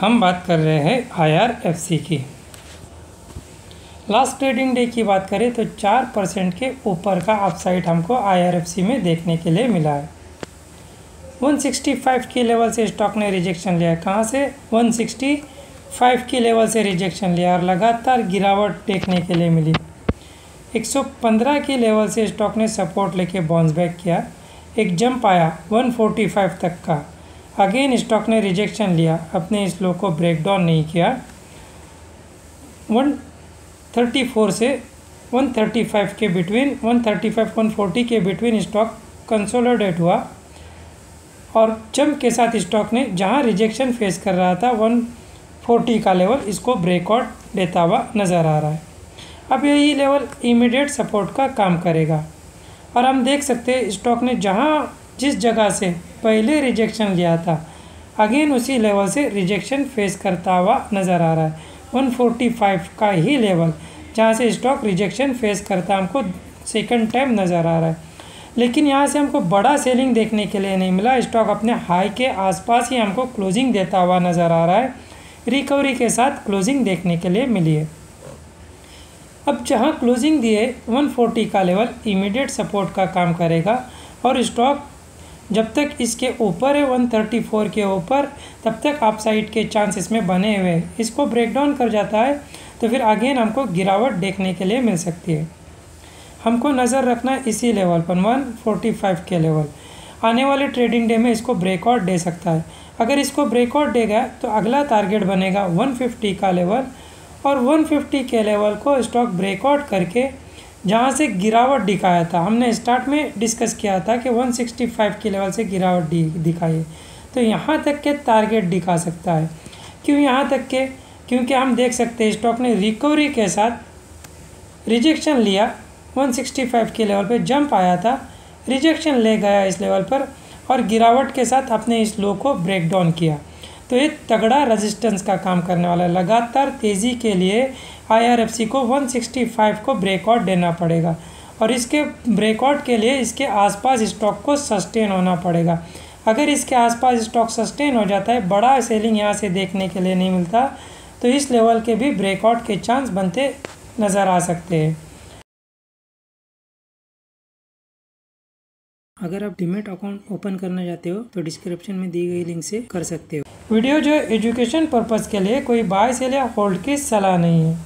हम बात कर रहे हैं आईआरएफसी की। लास्ट ट्रेडिंग डे की बात करें तो चार परसेंट के ऊपर का अपसाइड हमको आईआरएफसी में देखने के लिए मिला है। 165 की लेवल से स्टॉक ने रिजेक्शन लिया है। कहाँ से? 165 की लेवल से रिजेक्शन लिया और लगातार गिरावट देखने के लिए मिली। 115 की लेवल से स्टॉक ने सपोर्ट लेके बाउंस बैक किया। एक जंप आया 145 तक का। अगेन, स्टॉक ने रिजेक्शन लिया। अपने इस लो को ब्रेक डाउन नहीं किया। 134 से 135 के बिटवीन 135 140 के बिटवीन स्टॉक कंसोलिडेट हुआ। और जंप के साथ स्टॉक ने जहाँ रिजेक्शन फेस कर रहा था 140 का लेवल इसको ब्रेकआउट देता हुआ नज़र आ रहा है। अब यही लेवल इमीडिएट सपोर्ट का काम करेगा। और हम देख सकते हैं स्टॉक ने जहाँ जिस जगह से पहले रिजेक्शन लिया था अगेन उसी लेवल से रिजेक्शन फेस करता हुआ नज़र आ रहा है। 145 का ही लेवल जहाँ से स्टॉक रिजेक्शन फेस करता हमको सेकंड टाइम नज़र आ रहा है। लेकिन यहाँ से हमको बड़ा सेलिंग देखने के लिए नहीं मिला। स्टॉक अपने हाई के आसपास ही हमको क्लोजिंग देता हुआ नज़र आ रहा है। रिकवरी के साथ क्लोजिंग देखने के लिए मिली है। अब जहाँ क्लोजिंग दिए 140 का लेवल इमीडिएट सपोर्ट का काम करेगा और स्टॉक जब तक इसके ऊपर है 134 के ऊपर, तब तक आप साइड के चांस इसमें बने हुए हैं। इसको ब्रेक डाउन कर जाता है तो फिर अगेन हमको गिरावट देखने के लिए मिल सकती है। हमको नज़र रखना इसी लेवल पर 145 के लेवल आने वाले ट्रेडिंग डे में इसको ब्रेकआउट दे सकता है। अगर इसको ब्रेकआउट देगा तो अगला टारगेट बनेगा 150 का लेवल और 150 के लेवल को स्टॉक ब्रेकआउट करके जहाँ से गिरावट दिखाया था। हमने स्टार्ट में डिस्कस किया था कि 165 के लेवल से गिरावट दिखाई तो यहाँ तक के टारगेट दिखा सकता है। क्यों यहाँ तक के? क्योंकि हम देख सकते हैं स्टॉक ने रिकवरी के साथ रिजेक्शन लिया। 165 के लेवल पे जंप आया था। रिजेक्शन ले गया इस लेवल पर और गिरावट के साथ अपने इस लो को ब्रेक डाउन किया। तो ये तगड़ा रेजिस्टेंस का काम करने वाला है। लगातार तेज़ी के लिए आईआरएफसी को 165 को ब्रेकआउट देना पड़ेगा और इसके ब्रेकआउट के लिए इसके आसपास स्टॉक को सस्टेन होना पड़ेगा। अगर इसके आसपास स्टॉक सस्टेन हो जाता है, बड़ा सेलिंग यहाँ से देखने के लिए नहीं मिलता तो इस लेवल के भी ब्रेकआउट के चांस बनते नज़र आ सकते हैं। अगर आप डिमेट अकाउंट ओपन करना चाहते हो तो डिस्क्रिप्शन में दी गई लिंक से कर सकते हो। वीडियो जो एजुकेशन पर्पज़ के लिए कोई बाय सेल या होल्ड की सलाह नहीं है।